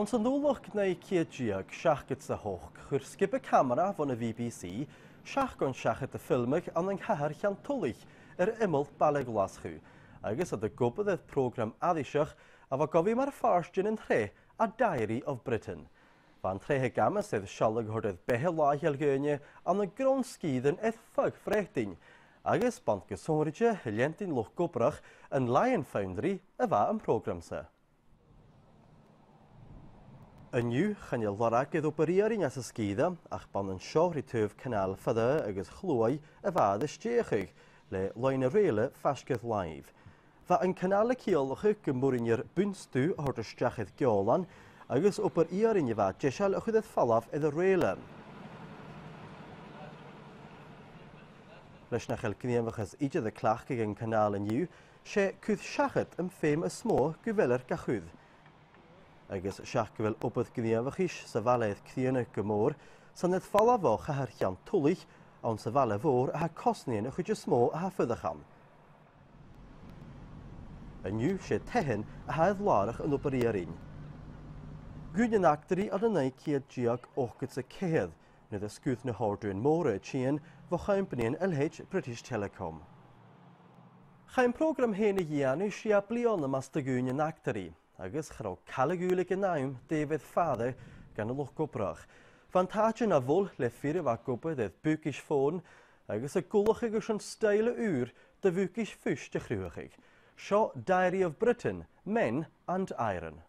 Ond yn ddwlwch neu ciadgiag siach gyda hoch, chwyr sgib y camera fo'n y BBC, siach gon siach at y ffilmig an yng nghaher llan twlich yr ymwl bale glas chw. Agus oedd y gobydd e'r program addisiach a fo gofi mae'r ffars dyn yn tre a Diary of Britain. Fan tre hegama sydd sialog hwrdydd behel lai helgynio an y gron sgydd yn ethfag ffredin. Agus bant gysonwyrdio hylientyn lwch gobrach yn Lion Foundry y fa yn program sy'n. Aniu chan i'r lorag iddo byriar un as ysgydda, ach ban yn sio rhytyf canal ffydda agos chlwy y fad ysdiachig, le loen y reile ffasgydd laif. Fa yn canal y ciolwch y gymwrin i'r bwnstw o'r ysdiachyd geolan, agos o byrio'r un i fa jesial ychwyddedd falaf iddo reile. Leis na chael cyniamachas idydd y clach gyda'n canal yn yw, se cwth siachyd yn ffeim y smo gyfeler gachwydd agus seaachfuil opad gníomhachis sa bhelaid críanna go mór, san nid falafó chaharcian tulich an sa bhela fór a cosníon a chuide smó a hafudachan. Aniu sé tehin a haedd lárach yn operíarín. Gwyn yn actori ar yna i ciad geog ochgyd sa cedd, nid ysgwydd na hordwyn môr y tîn fo chaim bnyn LH British Telecom. Chaim program hen y ian yw siabli ond y mas dy gwyn yn actori agus chrá calaúla an naim David Father gan y loch gobrach. Fantage na fwl le ffyrir fa gwbod eith bwgis ffôn agus y gwlwch ag ysyn stael y ŵr dy fwgis ffys dechrywch ag. Sio Diary of Britain, Men and Iron.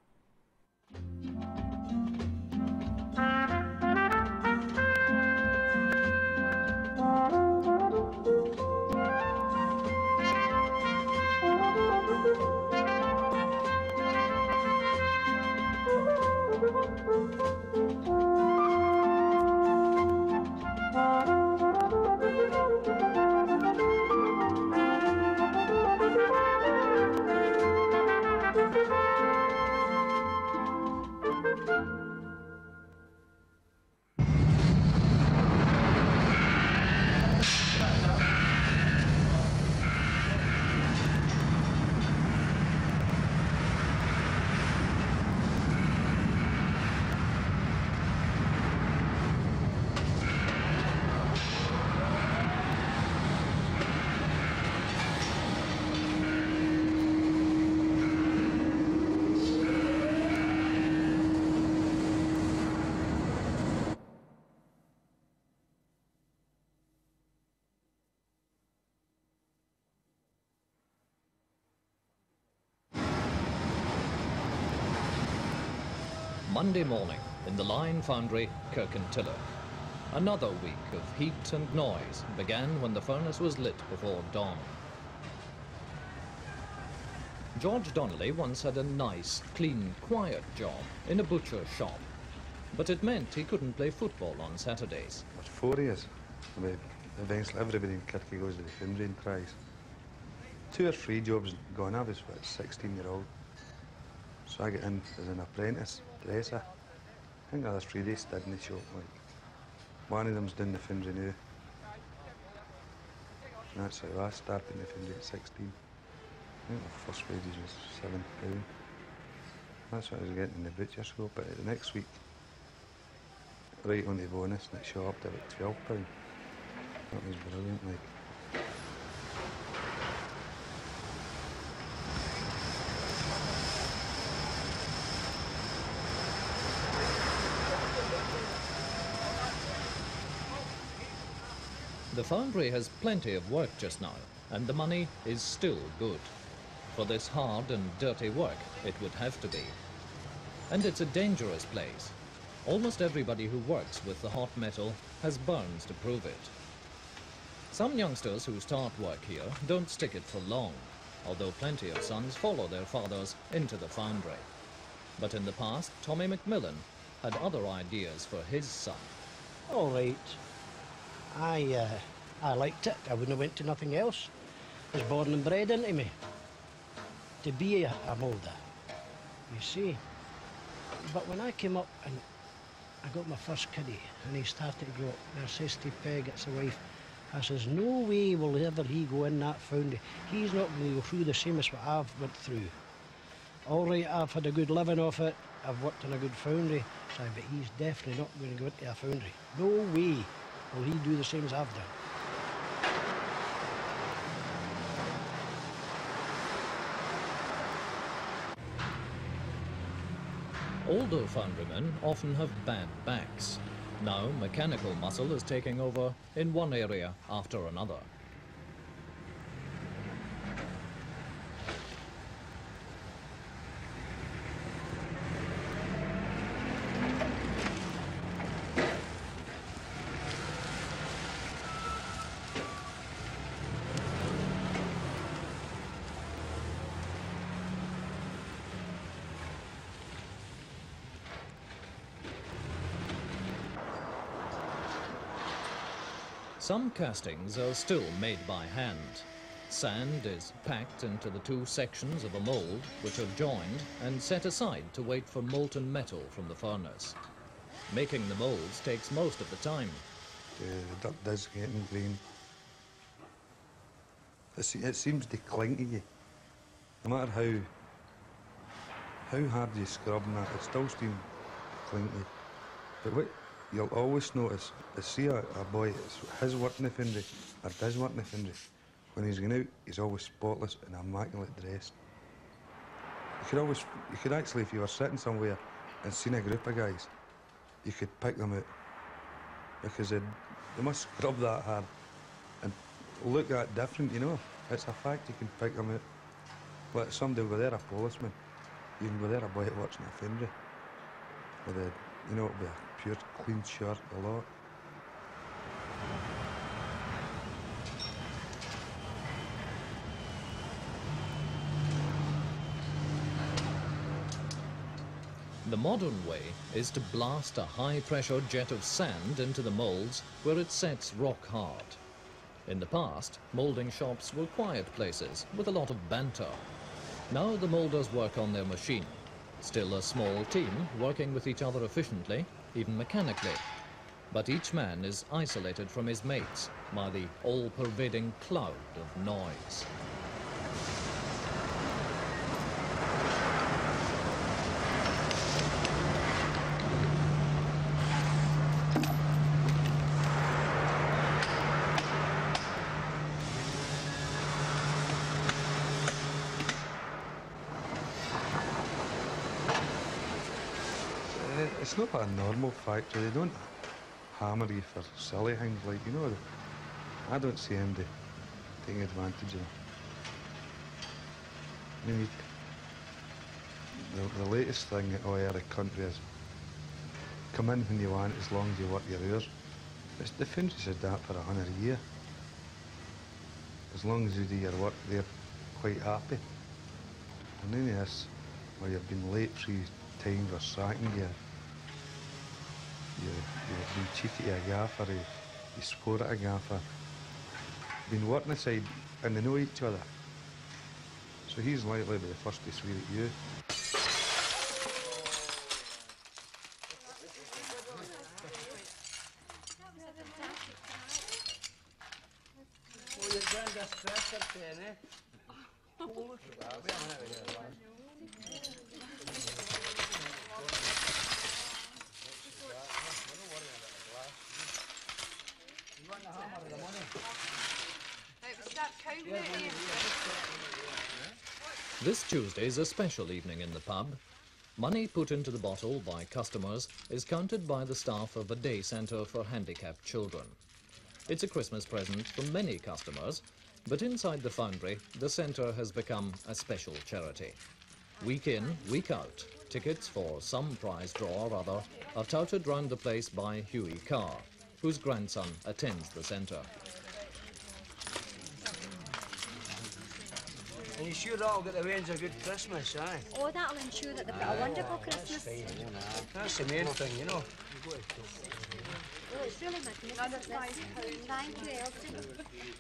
Monday morning in the Lion Foundry, Kirkintilloch. Another week of heat and noise began when the furnace was lit before dawn. George Donnelly once had a nice, clean, quiet job in a butcher shop. But it meant he couldn't play football on Saturdays. What, four years? I mean, eventually everybody in Kirky goes to the Findry and. Two or three jobs going. I was, what, 16 year old. So I get in as an apprentice. Dresser. I think there's three days did in the shop. Like one of them's doing the Findry now. And that's how I started in the Findry at 16. I think the first wages was seven pound. That's what I was getting in the butcher shop. But the next week, right on the bonus, and it shot up to about twelve pound. That was brilliant. Like. The foundry has plenty of work just now, and the money is still good. For this hard and dirty work, it would have to be. And it's a dangerous place. Almost everybody who works with the hot metal has burns to prove it. Some youngsters who start work here don't stick it for long, although plenty of sons follow their fathers into the foundry. But in the past, Tommy McMillan had other ideas for his son. All right. I, uh, I liked it. I wouldn't have went to nothing else. was born and bred into me to be a, moulder, you see. But when I came up and I got my first kiddie and he started to grow up, I says Peg, it's a wife, I says, no way will ever he go in that foundry. He's not going to go through the same as what I've went through. All right, I've had a good living off it. I've worked in a good foundry, so, but he's definitely not going to go into a foundry. No way will he do the same as I've done. Older foundrymen often have bad backs. Now mechanical muscle is taking over in one area after another. Some castings are still made by hand. Sand is packed into the two sections of a mould, which are joined and set aside to wait for molten metal from the furnace. Making the moulds takes most of the time. Uh, dirt does get in. It, seems to cling to you. No matter how how hard you scrub that, it still seems cling to you. But what you'll always notice see a, a boy, it's his work in the foundry, or his work in the when he's going out, he's always spotless and immaculate dressed. You could always, you could actually, if you were sitting somewhere and seen a group of guys, you could pick them out because they, they must scrub that hard and look at different, you know. It's a fact you can pick them out. Like somebody over there, a policeman, you can go there, a boy that works in a foundry with a, you know, with a clean shirt, a lot. The modern way is to blast a high-pressure jet of sand into the moulds where it sets rock hard. In the past, moulding shops were quiet places with a lot of banter. Now the moulders work on their machine. Still a small team working with each other efficiently, even mechanically. But each man is isolated from his mates by the all-pervading cloud of noise. Uh, A normal factory. They don't hammer you for silly things like, you know, I don't see anybody taking advantage of it. I mean, the, the latest thing that all over the country is come in when you want as long as you work your hours. It's, the foundry said that for a hundred years. As long as you do your work, they're quite happy. And then this, where you've been late three times or sacking you, you, you've been cheeky to a gaffer, you, you swore at a gaffer, been working aside and they know each other. So he's likely to be the first to swear at you. This Tuesday is a special evening in the pub. Money put into the bottle by customers is counted by the staff of a day centre for handicapped children. It's a Christmas present for many customers, but inside the foundry, the centre has become a special charity. Week in, week out, tickets for some prize draw or other are touted round the place by Hughie Carr, whose grandson attends the centre. And you sure that'll get the range a good Christmas, aye? Oh, that'll ensure that they've got a wonderful Christmas. That's the main thing, you know. Well, it's really magnificent. This. Thank you, Elsie.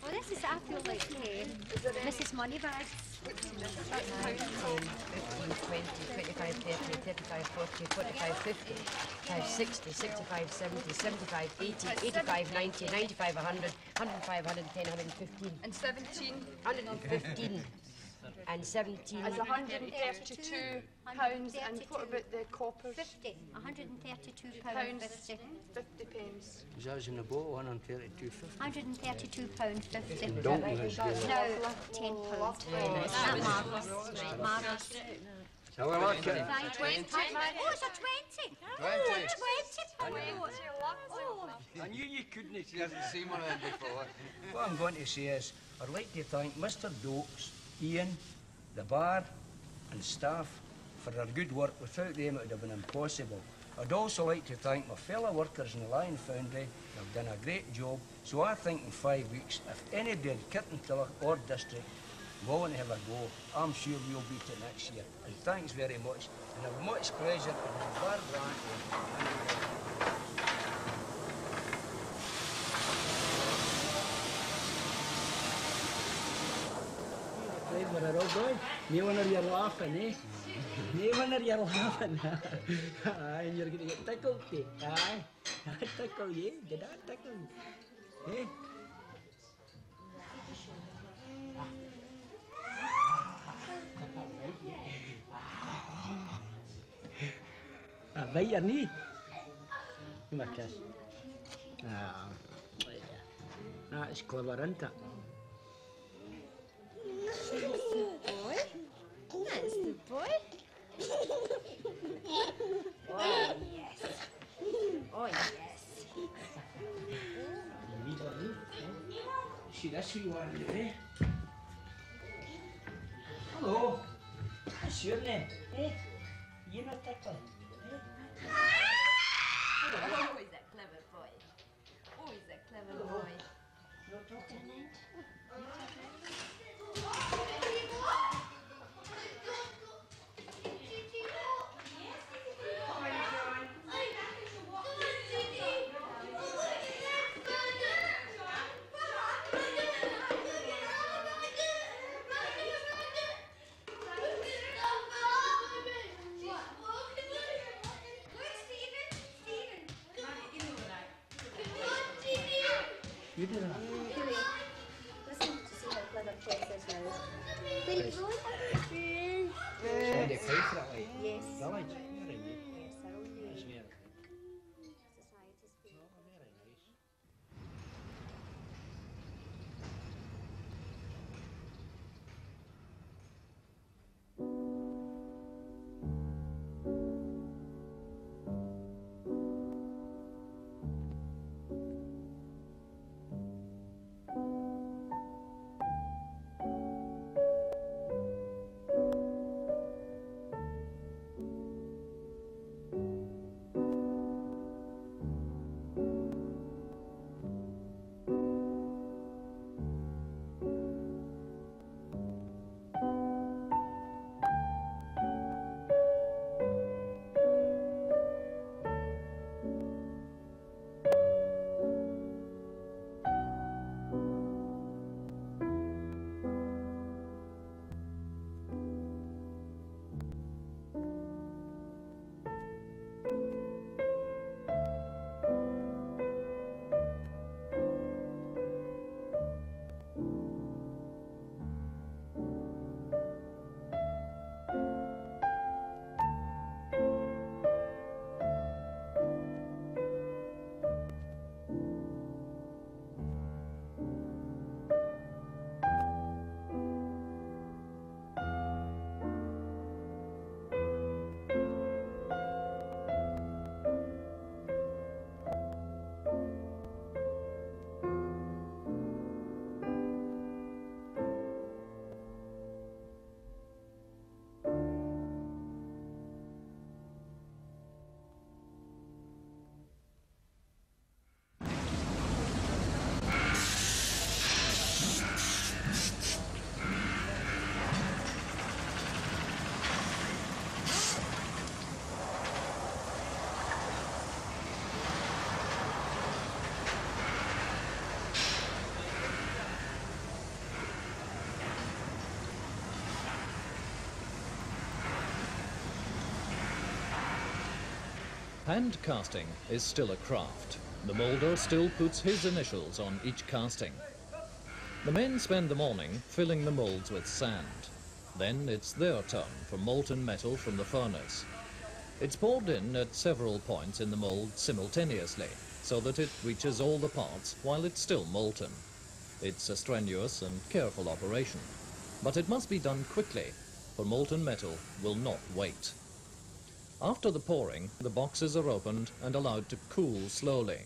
Oh, this this is, I feel like uh, Mrs. Moneybags. 15, 20, 25, 30, 35, 40, 45, 50, 5, 60, 65, 70, 75, 80, 85, 90, 95, 100, 105, 110, 115. And 17 115. And 17. is 132 pounds. And what about the coppers? 50. 132 Pounds. pounds 50. 50 pence. Is that in the boat, 132.50? 132 pounds 50. Donkey. Now, 10 pounds. Is that marvellous? Marvellous. So we like it. Right, 20. Oh, it's a 20. Oh, a 20 pounds. Oh, I knew you couldn't. He hasn't seen one of them before. what I'm going to say is, I'd like to thank Mr. Dokes, Ian, the bar, and staff for their good work. Without them, it would have been impossible. I'd also like to thank my fellow workers in the Lion Foundry. They've done a great job. So I think in five weeks, if anybody in Kirton or district willing to have a go, I'm sure we'll beat it next year. And thanks very much. And I've much pleasure in the bar played when I don't play. Niwan er jaren lachen, hè? Niwan er jaren lachen. En jullie kunnen je tackle tik. Tackle je, gedaan tackle. Hè? Ah, ben je er niet? Je mag Ah, ja. Ah, boy. That's the boy. Oh, yes. Oh, yes. Wie dat niet? hè? Zie, dat is wie je waren, hè? Hallo, dat is Jurne, hè? Hier naar You did that. Hand casting is still a craft. The moulder still puts his initials on each casting. The men spend the morning filling the moulds with sand. Then it's their turn for molten metal from the furnace. It's poured in at several points in the mould simultaneously, so that it reaches all the parts while it's still molten. It's a strenuous and careful operation, but it must be done quickly, for molten metal will not wait. After the pouring, the boxes are opened and allowed to cool slowly.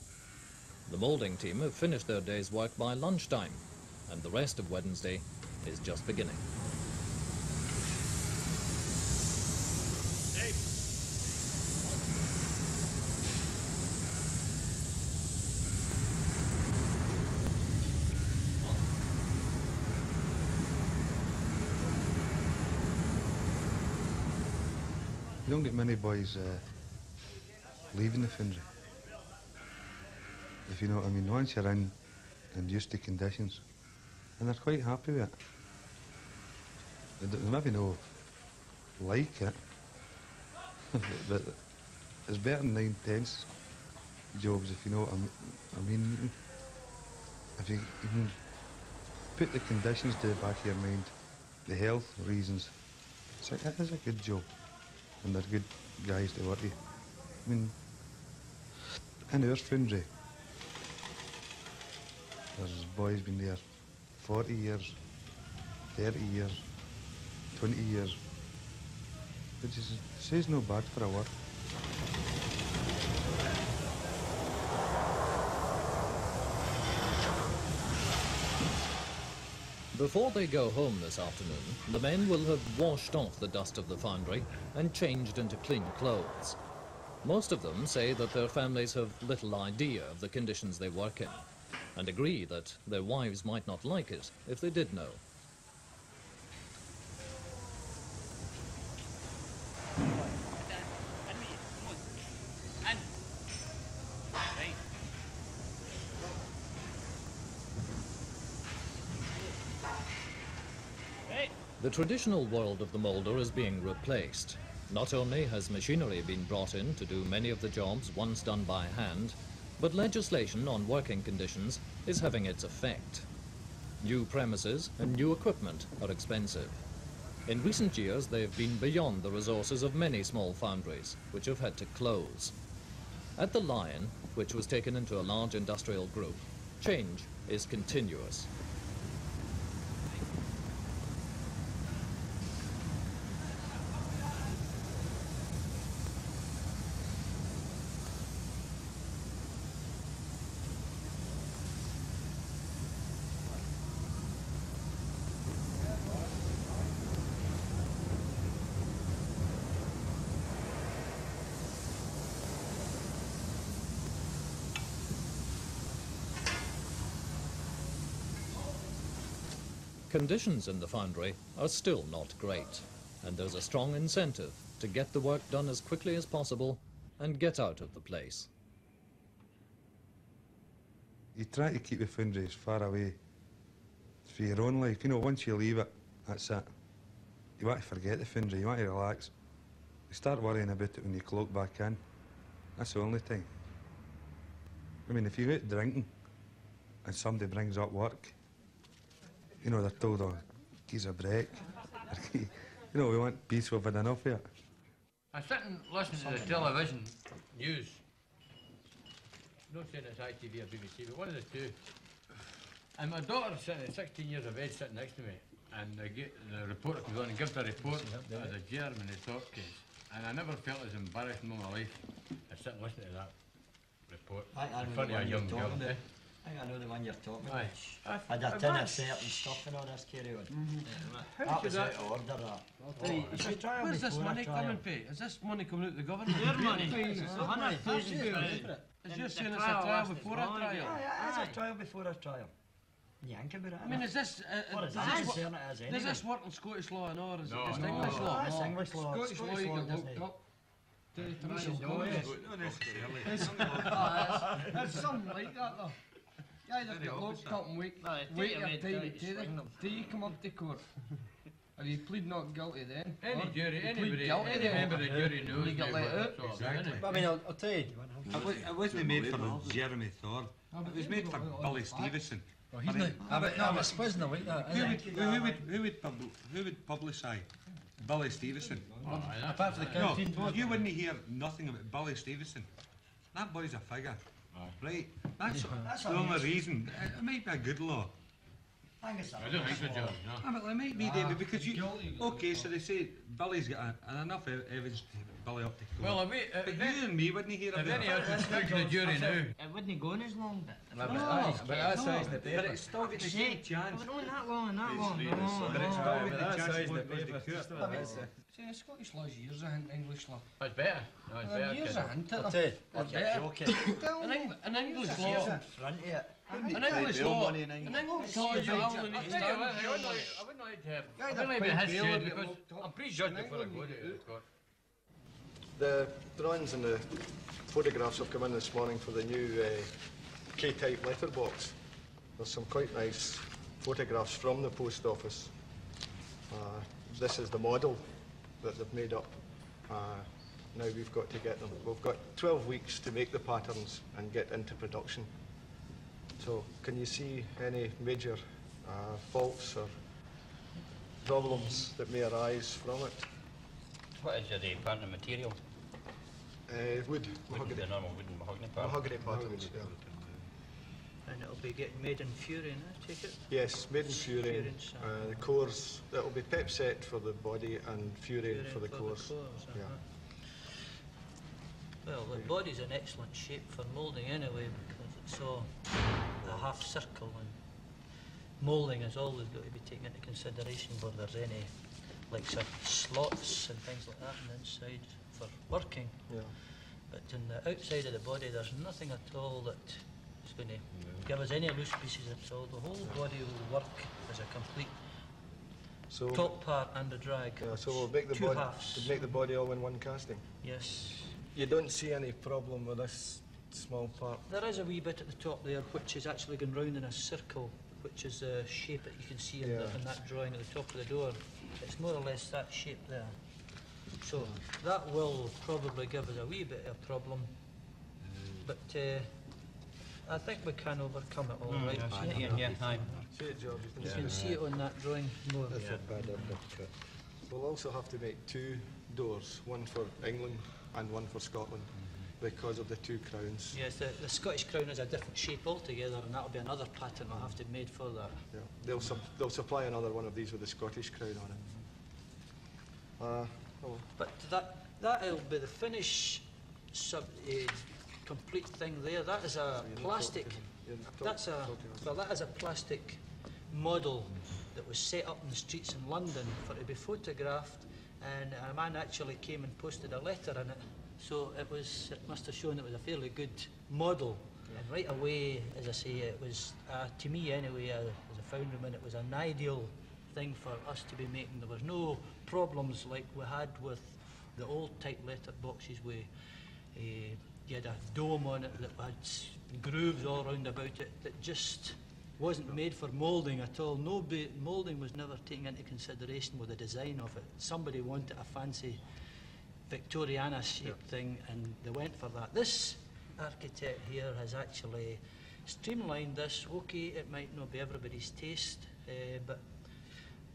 The moulding team have finished their day's work by lunchtime, and the rest of Wednesday is just beginning. Get many boys uh, leaving the foundry. If you know what I mean. Once you're in and used to conditions, and they're quite happy with it. They, maybe no like it, but, it's better than nine tenths jobs if you know what I mean. If you, can put the conditions to the back of your mind, the health reasons, it's a, it is a good job and they're good guys to work with. I mean, in our foundry, there's boys been there 40 years, 30 years, 20 years, which is, says no bad for a work. Before they go home this afternoon, the men will have washed off the dust of the foundry and changed into clean clothes. Most of them say that their families have little idea of the conditions they work in, and agree that their wives might not like it if they did know. Traditional world of the moulder is being replaced. Not only has machinery been brought in to do many of the jobs once done by hand, but legislation on working conditions is having its effect. New premises and new equipment are expensive. In recent years, they have been beyond the resources of many small foundries, which have had to close. At the Lion, which was taken into a large industrial group, change is continuous. Conditions in the foundry are still not great, and there's a strong incentive to get the work done as quickly as possible and get out of the place. You try to keep the foundry as far away for your own life. You know, once you leave it, that's it. You want to forget the foundry, you want to relax. You start worrying about it when you cloak back in. That's the only thing. I mean, if you go out drinking and somebody brings up work, you know, they're told, oh, give us a break. you know, we want peace, we've had enough of it. I sit and listen to the television news. Not saying it's ITV or BBC, but one of the two. And my daughter, sitting, 16 years of age, sitting next to me, and the, ge- the reporter comes on and gives a report of the German assault case. And I never felt as embarrassed in my life as sitting listening to that report I, I in front of a young girl. Talking about. eh? I think I know the one you're talking Aye. about. I- Had a I tin of certain stuff and all this carry on. How That was out of order, that. I'll tell you, It's a trial Where's this money coming from? Is this money coming out of the government? Your money. It's It's a hundred thousand pounds. Is you saying it's a trial trial before a trial? yeah. It's a trial before a trial. You think about it. I mean, is this, uh, What uh, is does, this, wo- Concern does anyway. this work in Scottish law and or is No, it just no. English law? That's English law. Scottish, law you law get doesn't locked up. To, to trial no, court. Not necessarily. It's- It's something like that though. You either Very get locked opposite. up and wait, No, wait your your time head to down, tell string them them. till you come up to court. Have you plead not guilty then? Any Or jury, plead anybody, guilty any then? member of the jury And knows you get let out. that's all about, innit? But I mean, I'll, I'll tell you, it, it wasn't made for Jeremy Thorpe. It was made for Billy Stevenson. Well, he's I mean, not- but- no, but I suppose not like that, is Who would, who who would, who would, pub- who would publicise Billy Stevenson? Oh, Apart from the No, canteen. you wouldn't hear nothing about Billy Stevenson. That boy's a figure. Right? That's, That's the what only he reason. It, it might be a good law. Hang us up. I don't think so, John, no. Ah, but it might be, Ah, David, because you. guilty. Okay, so they say Billy's got a, enough evidence to put Billy up to court. Well, if we, but if you and me wouldn't hear if about any it. of us spoke to the jury now, It wouldn't go in as long, but. No, No, but that's- no. size the paper. But it's still got the same chance. It wouldn't that long and that long. But it's still got the chance size of the what goes to paper. court. Just about. See, Scottish law's years in English law. it's better. No, it's better. years kid. into I'll them. tell you, They're okay, better. okay. In, English law, Front of it. In English law, in English law, you have to I'll tell you what, I wouldn't like, I wouldn't like to have, I wouldn't like to be his shade because. I'm prejudged before I go to the court. The drawings and the photographs have come in this morning for the new uh, K-type letterbox. There's some quite nice photographs from the post office. Uh, this is the model that they've made up. Uh, now we've got to get them. We've got 12 weeks to make the patterns and get into production. So can you see any major uh, faults or problems that may arise from it? What is your uh, pattern material? Uh, wood, mahogany. the normal wooden mahogany part. Mahogany patterns, yeah. And it'll be getting made in Fury, I take it? Yes, made in Furan. Furan's, uh, the cores, it'll be pep set for the body and Furan Furan for the cores. uh-huh. Yeah. Well, the body's in excellent shape for moulding anyway, all a half circle and moulding has always got to be taken into consideration where there's any like sort of slots and things like that on the inside for working. Yeah. But in the outside of the body there's nothing at all that is going to give us any loose pieces at all. The whole body will work as a complete So, top part and a drag. yeah, so we'll make the body, halves. make the body all in one casting. Yes. You don't see any problem with this small part. There is a wee bit at the top there which is actually going round in a circle, which is the shape that you can see in, the, in that drawing at the top of the door. It's more or less that shape there. So that will probably give us a wee bit of a problem, but uh, I think we can overcome it all Mm, right. yeah, see it, yeah, yeah, aye. See it, George? You can see it on that drawing more. That's a bad uppercut. We'll also have to make two doors, one for England and one for Scotland, because of the two crowns. Yes, the, the Scottish crown is a different shape altogether, and that'll be another pattern I'll have to be made for that. Yeah. They'll, sup- they'll supply another one of these with the Scottish crown on it. Uh, oh, But that that'll be the finish sub uh, complete thing there. That is a you're plastic. talking- That's a well. That is a plastic model that was set up in the streets in London for it to be photographed, and a man actually came and posted a letter in it. So it was. It must have shown it was a fairly good model. And right away, as I say, it was uh, to me anyway, uh, as a foundryman, it was an ideal thing for us to be making. There was no problems like we had with the old type letter boxes where uh, you had a dome on it that had grooves all round about it that just wasn't made for moulding at all. No moulding was never taken into consideration with the design of it. Somebody wanted a fancy Victoriana shaped thing and they went for that. This architect here has actually streamlined this. Okay, it might not be everybody's taste, uh, but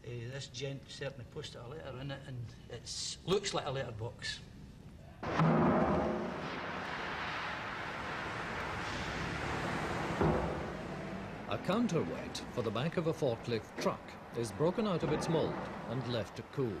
uh, this gent certainly posted a letter in it and it looks like a letterbox. A counterweight for the back of a forklift truck is broken out of its mold and left to cool.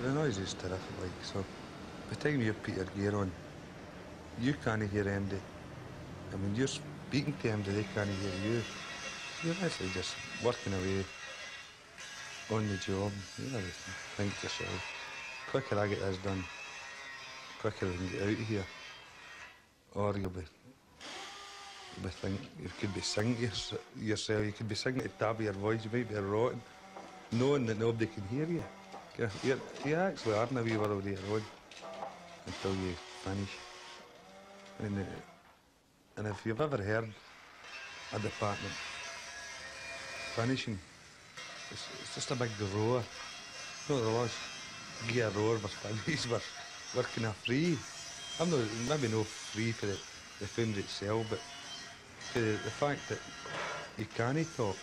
The noise is terrific, like, so by the time you put your gear on, you can't hear MD. I mean, you're speaking to MD, they can't hear you. You're actually just working away on the job. You know, think to yourself, quicker I get this done, quicker we can get out of here. Or you'll be, you'll be think, you could be singing to yourself, you could be singing at the top of your voice, you might be rotting, knowing that nobody can hear you. You're, you're, you actually are in a wee world of your own until you finish. And, uh, and if you've ever heard a department finishing, it's, it's just a big roar. You know, there was gear roar was finished, we're working a free. I'm not, maybe no free for the, the found itself, but for the, the fact that you can't talk.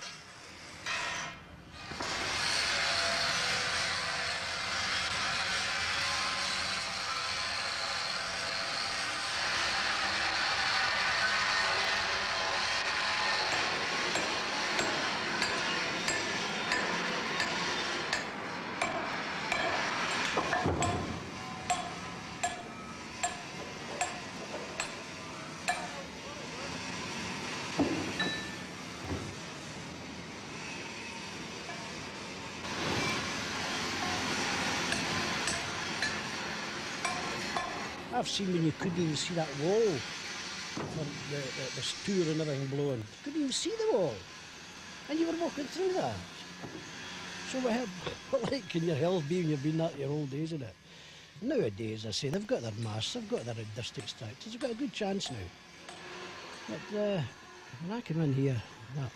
Seen when you couldn't even see that wall for the, the, the and everything blowing. You couldn't even see the wall. And you were walking through that. So we have, what like can your health be when you've been that your old days in it? Nowadays, I say, they've got their masks, they've got their district structures, they've got a good chance now. But uh, when I came in here, that,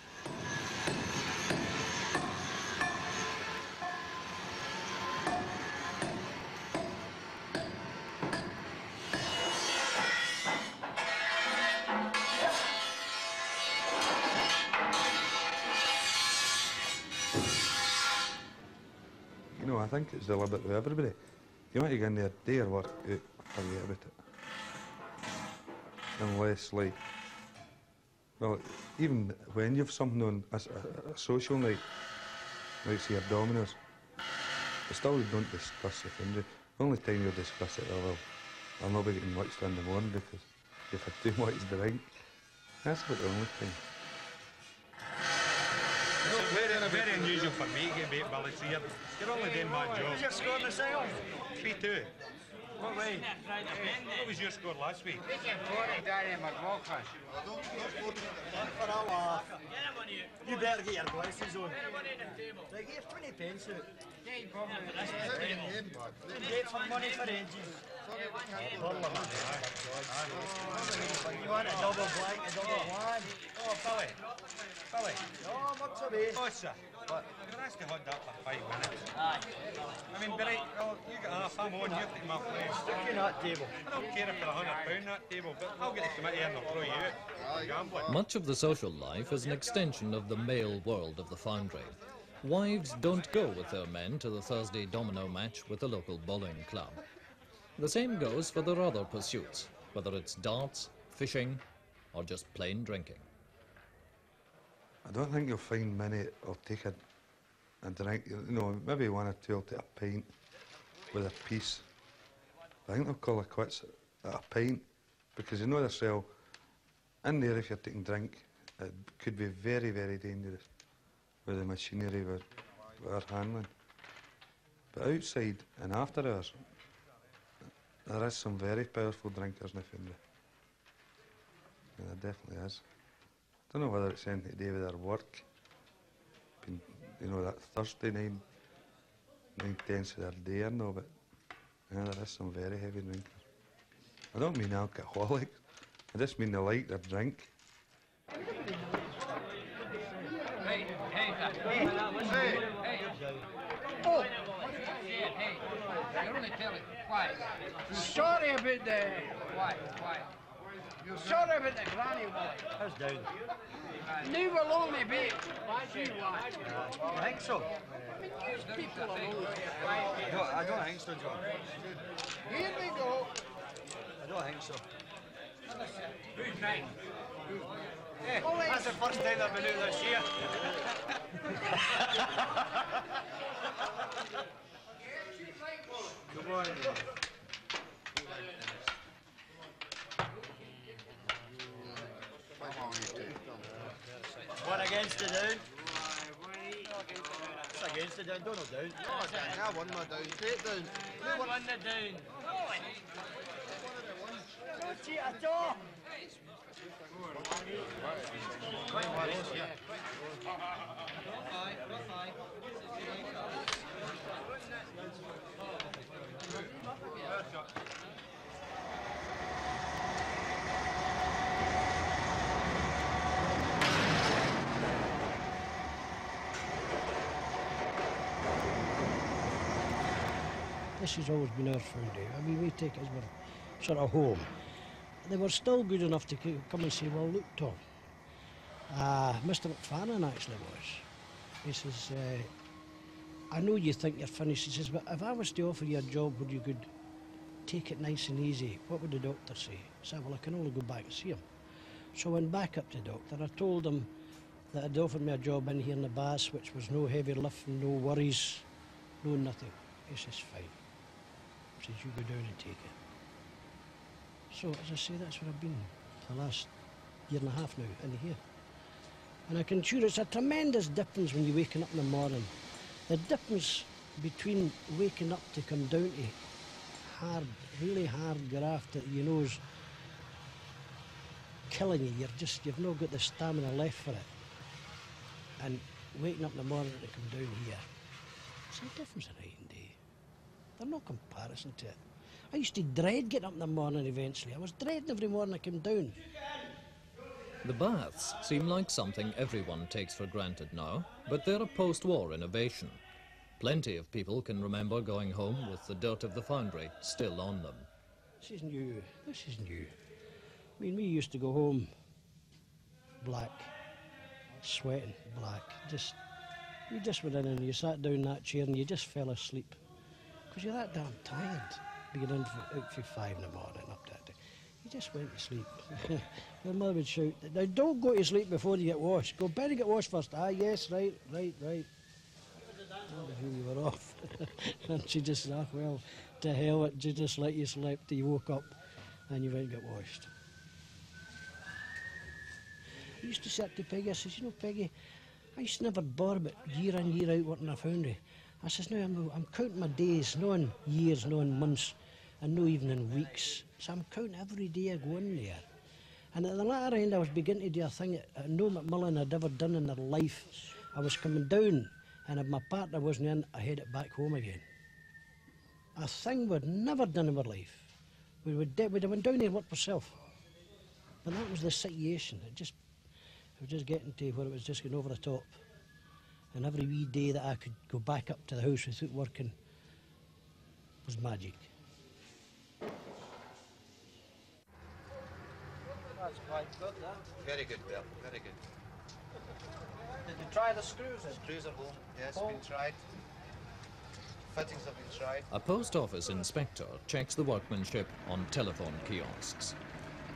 think it's limit with everybody. You want to get in there, do your work, out, forget about it. Unless, like, well, even when you've something on a social night, like say your dominoes, you still don't discuss the foundry. The only time you'll discuss it, oh, well, I'll not be getting much in the morning because you've had too much to drink. That's about the only time. It's very, very unusual for me to get beat Billy. So you're, you're only doing my job. Who's your score in the sale? 3 2. What way? What was your score last week? For a laugh. You better get your glasses on. Right, here's 20 pence out. Get some money for engines. You want a double blank, a double one? Oh, Billy. Billy. No, much away. Oh, sir. What? You're asking hold that for five minutes. Aye. I mean, Billy, oh, you get half, I'm on, you're my place. Stick in that table. I don't care if you're a hundred pound that table, but I'll get the committee and I'll throw you out. Gambling. Much of the social life is an extension of the male world of the foundry. Wives don't go with their men to the Thursday domino match with the local bowling club. The same goes for their other pursuits, whether it's darts, fishing, or just plain drinking. I don't think you'll find many will take a, a drink, you know, maybe one or two will take a pint with a piece. I think they'll call it quits at a pint because you know themselves, in there if you're taking drink, it could be very, very dangerous with the machinery we're, we're handling. But outside and after hours, there is some very powerful drinkers in the foundry. Yeah, there definitely is. Don't know whether it's anything to do with their work. Been, you know, that Thursday night, nine tenths of their day or no, but yeah, there is some very heavy drinkers. I don't mean alcoholics, I just mean they like their drink. Hey, hey, hey, hey, hey. Oh, hey, you're on the telly. Why? Sorry about the... Why? Why? Sorry about the granny wallet. How's down? Leave alone me, babe. Why do you want? You think so? People are always... I don't, I don't think so, John. Here we go. I don't think so. Who's eh, right? Hey, that's the first time I've been out this year. Come on. against the down. It's against the down, oh, don't know down. No, Dan, I won my down. Take down. Who won the down? No cheat at all. This has always been our foundry. I mean, we take it as sort of home. They were still good enough to come and say, well, look, Tom, uh, Mr McFarlane actually was. He says, uh, I know you think you're finished. He says, but if I was to offer you a job where you could take it nice and easy, what would the doctor say? I said, well, I can only go back and see him. So I went back up to the doctor. I told him that had offered me a job in here in the baths, which was no heavy lifting, no worries, no nothing. He says, fine. You go down and take it. So, as I say, that's where I've been for the last year and a half now, in here. And I can assure it's a tremendous difference when you're waking up in the morning. The difference between waking up to come down to hard, really hard graft that you know is killing you. You're just, you've not got the stamina left for it. And waking up in the morning to come down here, it's a difference of night and day. There's no comparison to it. I used to dread getting up in the morning eventually. I was dreading every morning I came down. The baths seem like something everyone takes for granted now, but they're a post-war innovation. Plenty of people can remember going home with the dirt of the foundry still on them. This is new. This is new. I mean, we used to go home black, sweating black. Just, you just went in and you sat down in that chair and you just fell asleep. Because you're that damn tired being in for, out for five in the morning up that day. You just went to sleep. Your mother would shout, now don't go to sleep before you get washed. Go better get washed first. Ah, yes, right, right, right. Who you were off. and she just said, ah, well, to hell, it she just let you sleep till you woke up and you went and got washed. I used to say to Peggy, I says, you know, Peggy, I used to never bore about year in, year out working in a foundry. I says, no, I'm, I'm counting my days, not in years, not in months, and no even in weeks. So I'm counting every day I go in there. And at the latter end, I was beginning to do a thing that uh, no Macmillan had ever done in their life. I was coming down, and if my partner wasn't in, I headed back home again. A thing we'd never done in our life. We would we'd have went down there and worked ourselves. But that was the situation. It just, it was just getting to where it was just going over the top. And every wee day that I could go back up to the house without working was magic. That's quite good, that. Very good, Bill. Very good. Did you try the screws? in? Screws are home. Yes, Home. been tried. Fittings have been tried. A post office inspector checks the workmanship on telephone kiosks.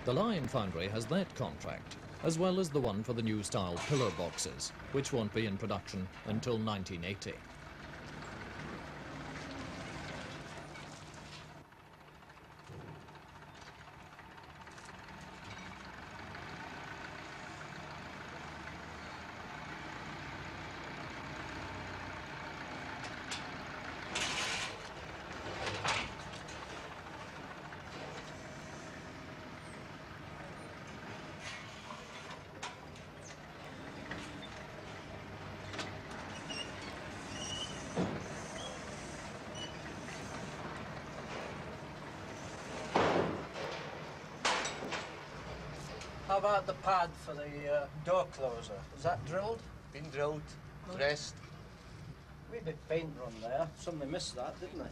The Lion Foundry has that contract, as well as the one for the new style pillar boxes, which won't be in production until 1980. About the pad for the uh, door closer? Is that drilled? Been drilled, dressed. Wee bit paint run there. Somebody missed that, didn't they?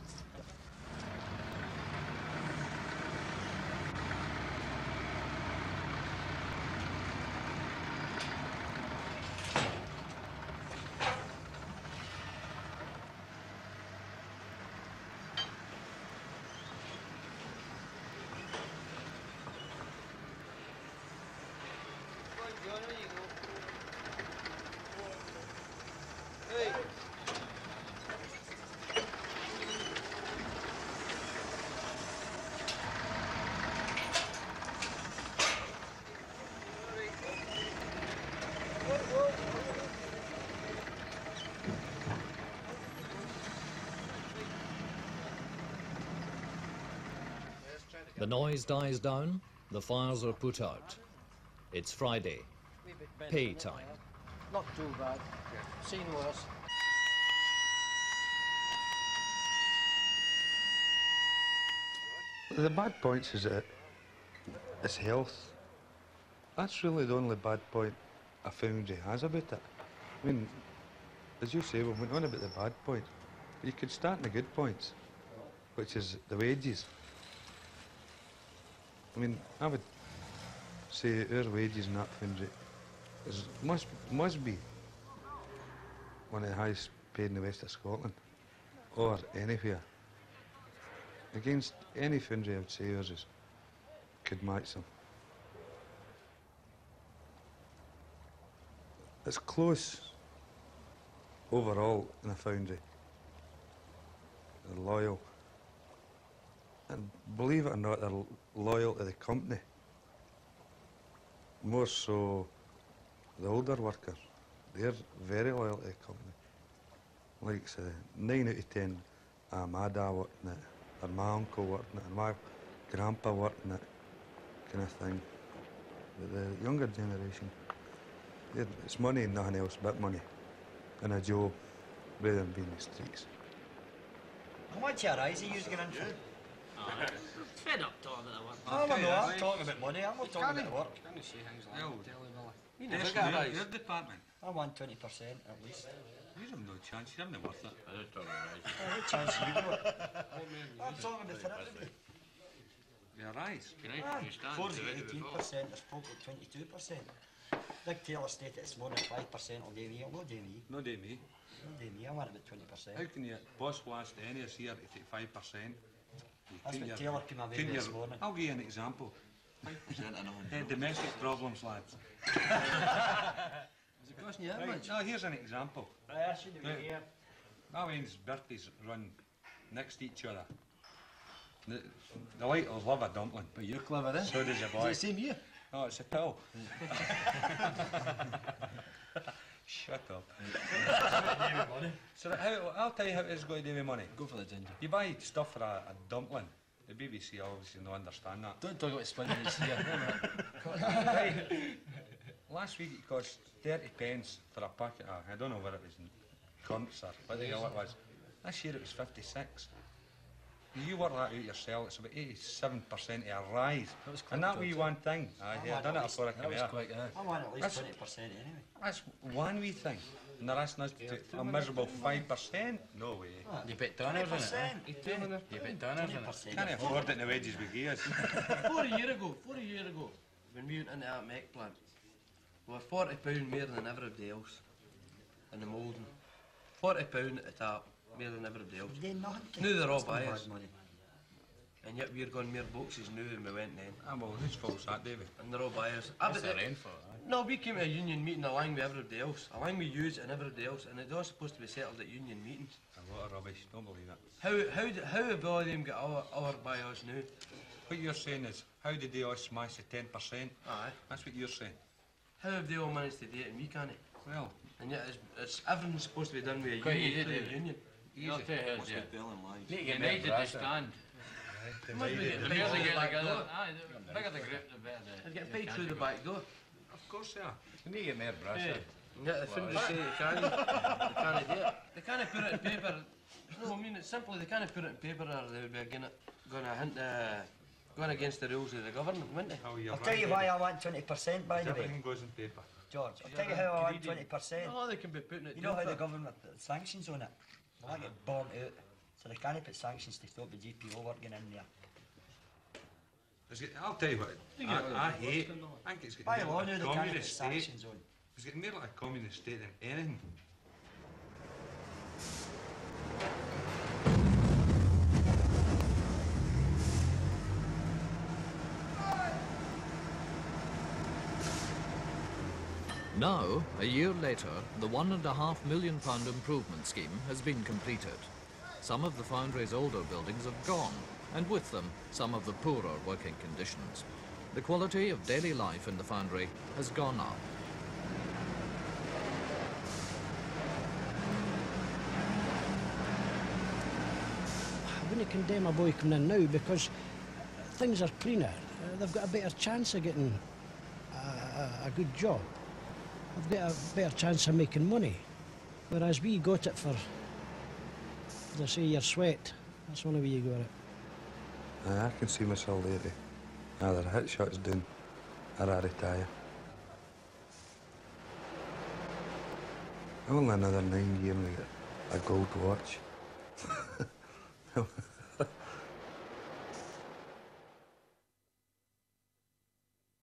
The noise dies down, the fires are put out. It's Friday, Wee bit bent pay time. Not too bad. Seen worse. The bad points is that it's health. That's really the only bad point a foundry has about it. I mean, as you say, we went on about the bad points. You could start on the good points, which is the wages. I mean, I would say our wages in that foundry is, must, must be one of the highest paid in the west of Scotland, or anywhere. Against any foundry, I would say ours is, could match them. It's close overall in the foundry. They're loyal. And believe it or not, they're loyal to the company. More so the older workers. They're very loyal to the company. Like say, nine out of ten, uh, my dad worked it, or my uncle worked it, or my grandpa worked in it, kind of thing. But the younger generation, it's money and nothing else but money. And a job, rather than being in the streets. How much are you getting in for? Fed up talking about work. Oh, I know, I'm talking about money, I'm not talking about work. Can you say things like Well, that? You Yes, never get a your- rise. Your department. I want 20% at least. You have no chance, you're not worth it. I don't talk about Oh, what chance you got? I'm talking about for everybody. Your. Ah, Ford's at 18%, there's folk at 22%. Big Taylor stated it's more than 5% will do me. I'll not do me. No do me. No do me, I want about 20%. How can you boss blast any of us here to take five percent? That's what Taylor came away with this morning. I'll give you an example. Five percent of them. domestic problems, lads. Is it costing you that Right, much? no, here's an example. Right, I shouldn't be here. My Wayne's birthdays run next to each other. The, the light will love a dumpling. But you're clever, eh? So does the Is boy. it the same year? Oh, it's a pill. Shut up. so how, I'll tell you how it's going to do with money. Go for the ginger. You buy stuff for a, a dumpling. The BBC obviously don't understand that. Don't talk about spending year. Right. Last week it cost 30 pence for a packet of, I don't know whether it was in cunts or what the hell it was. This year it was 56. You work that out yourself, it's about 87% of a rise. That was quick, and that wee George. one thing. Aye, I yeah, I want done it before I That came was here. quick, eh? I want at least That's- 20% anyway. That's one wee thing. And the rest is to a miserable 5%? No way. You bet dollars in it. eh? 20%. You telling her? You bet dollars in it. 20%. Can't afford it in the wages we give us. Four a year ago, four a year ago, when we went into that mech plant, we were forty pound more than everybody else in the moulding. Forty pound at the top, more than everybody else. Nothing. Now they're all It's buyers. money. And yet we're going more boxes now than we went then. Ah, well, whose fault's that, David? And they're all buyers. Ah, but rain for No, we came to a union meeting along with everybody else, along with yous and everybody else, and it's all supposed to be settled at union meetings. A lot of rubbish, don't believe it. How how d- how have all of them got our, our by us now? What you're saying is, how did they all smash the 10%? Aye. That's what you're saying. How have they all managed to do it and we can't? Well, And yet it's, it's everything's supposed to be done with a Quite union. Easy, through a David. union. I'll tell you yeah. Need to get United more they brass in. stand. Must be The getting more paid they through the get back together, door. aye, the bigger the group, the better the. They're getting the paid through the back door. of course they are. You need to get more brass Yeah. Yeah, the thing they say they can't, they can't do it. They can't put it in paper. No, I mean it's simply they can't put it in paper or they would be going to hint uh, going against the rules of the government, wouldn't they? Oh, I'll tell you why I want 20% by the way. Everything goes in paper. George, I'll tell you how I want 20%. Oh, they can be putting it. You know how the government put sanctions on it? Well, I get bombed out. So they can't put sanctions to stop the GPO working in there. It- I'll tell you what, I, I hate, I think it's By getting law more like they a can't put communist state. sanctions on. It's getting more like a communist state than anything. Now, a year later, the one and a half million pound improvement scheme has been completed. Some of the foundry's older buildings have gone, and with them, some of the poorer working conditions. The quality of daily life in the foundry has gone up. I wouldn't condemn a boy coming in now because things are cleaner, uh, they've got a better chance of getting a, a, a good job. They've got a better chance of making money. Whereas we got it for, they say, your sweat. That's one way you got it. Aye, I can see myself later. Either hit shots down or I retire. Only another nine years and I get a gold watch.